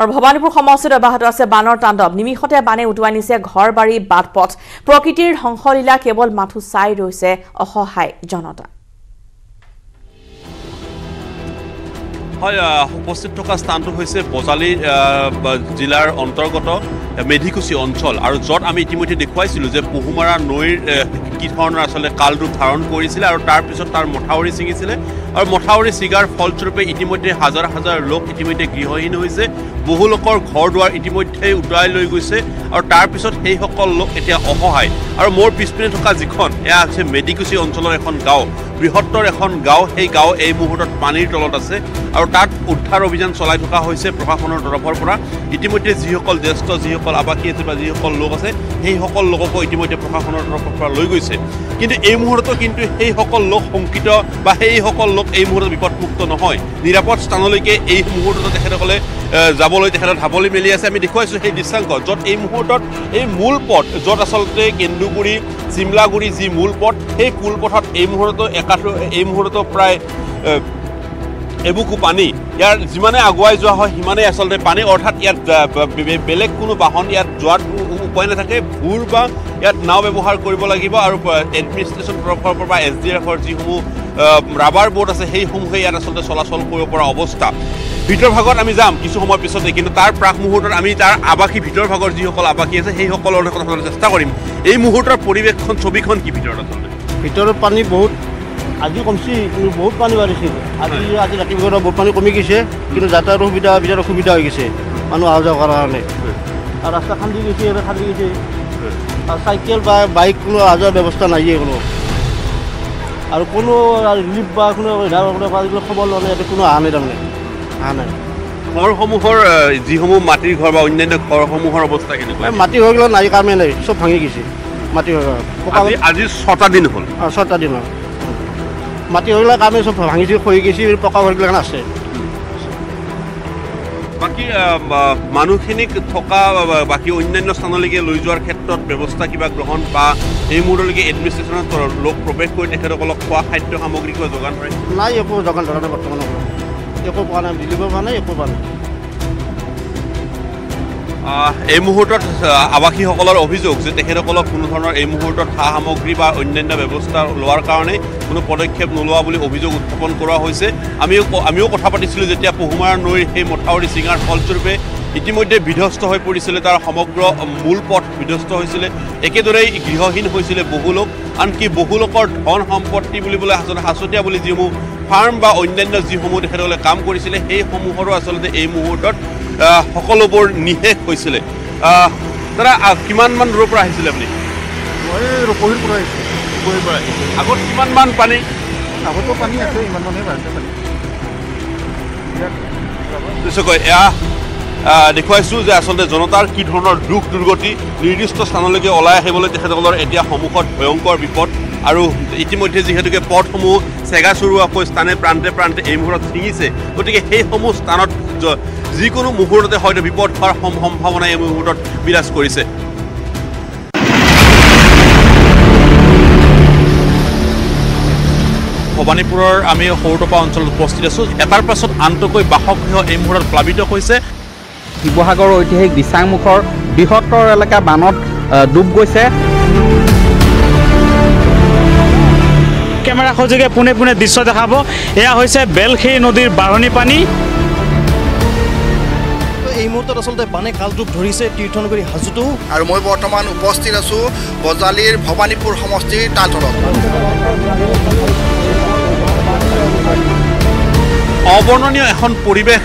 আৰু ভৱানীপুৰ সমষ্টিত অব্যাহত আছে বানৰ তাণ্ডৱ। নিমিষতে বানে উটুৱাই নিছে ঘৰ বাৰী বাট পথ প্ৰকৃতিৰ ধ্বংসলীলা কেৱল মাথো চাই ৰৈছে অসহায় জনতা। হয় উপস্থিত থকা স্থানটো হৈছে বজালী জিলাৰ অন্তৰ্গত। মেধিকুচি অঞ্চল। আৰু য'ত আমি ইতিমধ্যে দেখুৱাইছিলোঁ যে পহুমাৰা নৈৰ কি ধৰণৰ আচলতে কালৰূপ ধাৰণ কৰিছিলে আৰু তাৰপিছত তাৰ মথাউৰি ছিঙিছিলে। আৰু মথাউৰি ছিগাৰ ফলস্বৰূপে ইতিমধ্যে হাজাৰ হাজাৰ লোক ইতিমধ্যে গৃহহীন হৈছে। বহু লোকৰ ঘৰ দুৱাৰ ইতিমধ্যে উটুৱাই লৈ গৈছে আৰু তাৰপিছত সেইসকল লোক এতিয়া অসহায়। আৰু মোৰ পিছপিনে থকা যিখন এয়া হৈছে মেডিকুচি অঞ্চলৰ এখন গাঁও। বৃহত্তৰ এখন গাঁও সেই গাঁও এই মুহূৰ্তত পানীৰ তলত আছে। আৰু তাত উদ্ধাৰ অভিযান চলাই থকা হৈছে প্ৰশাসনৰ তৰফৰ পৰা। ইতিমধ্যে যিসকল জ্যেষ্ঠ যিসকল আৱাসী আছে বা যিসকল লোক আছে সেইসকল লোককো ইতিমধ্যে প্ৰশাসনৰ তৰফৰ পৰা লৈ গৈছে। কিন্তু এই মুহূৰ্তত কিন্তু সেইসকল লোক শংকিত বা সেইসকল লোক এই মুহূৰ্তত বিপদমুক্ত নহয়। নিৰাপদ স্থানলৈকে এই মুহূৰ্তত তেখেতসকলে যাবলৈ তেখেতক ঢাপলি মেলি আছে। আমি দেখুৱাইছোঁ সেই দৃশ্যাংক য'ত এই মুহূৰ্তত এই মূল পথ য'ত আচলতে কেন্দুগুৰি চিমলাগুৰি যি মূল পথ সেই মূল পথত এই মুহূৰ্তত একাঠো এই মুহূৰ্তত প্ৰায় এবুকু পানী। ইয়াৰ যিমানে আগুৱাই যোৱা হয় সিমানেই আচলতে পানী। অৰ্থাৎ ইয়াত বেলেগ কোনো বাহন ইয়াত উ- উপায় নাথাকে। ভূৰ বা ইয়াত নাও ব্যৱহাৰ কৰিব লাগিব আৰু এডমিনিষ্ট্ৰেশ্যন তৰফৰ পৰা বা এছ ডি এফৰ যিসমূহ ৰাবাৰ বোট আছে সেইসমূহে ইয়াত আচলতে চলাচল কৰিব পৰা অৱস্থা। ভিতৰ ভাগত আমি যাম কিছু সময়ৰ পিছতে কিন্তু তাৰ প্ৰাক মুহূৰ্তত আমি তাৰ আৱাসী ভিতৰ ভাগৰ যিসকল আৱাসী আছে সেইসকলৰ কথা চেষ্টা কৰিম। এই মুহূৰ্তৰ পৰিৱেশখন ছবিখন কি ভিতৰত আচলতে? ভিতৰত পানী বহুত আজি কমছি কিন্তু বহুত পানী বাঢ়িছিল আজি আজি ৰাতিপুৱা বহুত পানী কমি গৈছে কিন্তু যাতায়াতৰ সুবিধা বিৰাট অসুবিধা হৈ গৈছে মানুহ অহা যোৱা কৰাৰ কাৰণে। আৰু ৰাস্তা খান্দি গৈছে খান্দি গৈছে। আৰু চাইকেল বা বাইক কোনো অহা যোৱাৰ ব্যৱস্থা নাইয়ে কোনো। আৰু কোনো ৰিলিফ বা কোনো খবৰ লোৱা নাই ইয়াতে কোনো অহা নাই তাৰমানে। অহা নাই। ঘৰসমূহৰ যিসমূহ মাটিৰ ঘৰ বা অন্যান্য ঘৰসমূহৰ অৱস্থা কেনেকুৱা? মাটি হৈ গ'লে নাই কামেই নাই চব ভাঙি গৈছে। মাটি পকা আজি ছটা দিন হ'ল। অঁ ছটা দিনৰ মাটি হৈ গ'লে কামেই চব ভাঙিছে খহি গৈছে পকা ঘৰগিলাখান আছে বাকী মানুহখিনিক থকা বাকী অন্যান্য স্থানলৈকে লৈ যোৱাৰ ক্ষেত্ৰত ব্যৱস্থা কিবা গ্ৰহণ বা এই মুহূৰ্তলৈকে এডমিনিষ্ট্ৰেশ্যনৰ তৰফ- লোক প্ৰৱেশ কৰি তেখেতসকলক খোৱা খাদ্য সামগ্ৰী কিবা যোগান ধৰে? নাই একো যোগান ধৰা নাই বৰ্তমান একো পোৱা নাই বিলিব পোৱা নাই একো পোৱা নাই। এই মুহূৰ্তত আৱাসীসকলৰ অভিযোগ যে তেখেতসকলক কোনো ধৰণৰ এই মুহূৰ্তত সা সামগ্ৰী বা অন্যান্য ব্যৱস্থা লোৱাৰ কাৰণে কোনো পদক্ষেপ নোলোৱা বুলি অভিযোগ উত্থাপন কৰা হৈছে। আমিও আমিও কথা পাতিছিলোঁ যেতিয়া পহুমাৰ নৈৰ সেই মথাউৰি চিঙাৰ ফলস্বৰূপে ইতিমধ্যে বিধ্বস্ত হৈ পৰিছিলে তাৰ সমগ্ৰ মূল পথ বিধ্বস্ত হৈছিলে। একেদৰেই গৃহহীন হৈছিলে বহু লোক আনকি বহু লোকৰ ধন সম্পত্তি বুলিবলৈ আচলতে সাঁচতীয়া বুলি যিসমূহ ফাৰ্ম বা অন্যান্য যিসমূহ তেখেতসকলে কাম কৰিছিলে সেইসমূহৰো আচলতে এই মুহূৰ্তত সকলোবোৰ নিশেষ হৈছিলে। দাদা কিমানমান দূৰৰ পৰা আহিছিলে আপুনি? মই ৰূপহীৰ পৰা আহিছোঁ। ৰূপহীৰ পৰা আগত কিমানমান পানী? আগতো পানী আছে ইমান মানে বাঢ়িছে পানী। নিশ্চয়কৈ এয়া দেখুৱাইছোঁ যে আচলতে জনতাৰ কি ধৰণৰ দুখ দুৰ্গতি নিৰ্দিষ্ট স্থানলৈকে ওলাই আহিবলৈ তেখেতসকলৰ এতিয়া সন্মুখত ভয়ংকৰ বিপদ আৰু ইতিমধ্যে যিহেতুকে পথসমূহ চেগা চৰুৱাকৈ স্থানে প্ৰান্তে প্ৰান্তে এই মুহূৰ্তত ছিঙিছে গতিকে সেইসমূহ স্থানত যিকোনো মুহূৰ্ততে হয়তো বিপদ হোৱাৰ সম- সম্ভাৱনা এই মুহূৰ্তত বিৰাজ কৰিছে। ভৱানীপুৰৰ আমি সৰুটপা অঞ্চলত উপস্থিত আছোঁ। এটাৰ পাছত আনটোকৈ বাসগৃহ এই মুহূৰ্তত প্লাৱিত হৈছে। শিৱসাগৰৰ ঐতিহাসিক দিচাংমুখৰ বৃহত্তৰ এলেকা বানত ডুব গৈছে। কেমেৰা সযোগে পোনে পোনে দৃশ্য দেখাব। এয়া হৈছে বেলখেই নদীৰ বাঢ়নি পানী। মুহূৰ্তত আচলতে বানে কালৰূপ ধৰিছে তীৰ্থনগৰী হাজোতো আৰু মই বৰ্তমান উপস্থিত আছোঁ বজালীৰ ভৱানীপুৰ সমষ্টিৰ তালতলত। অবৰ্ণনীয় এখন পৰিৱেশ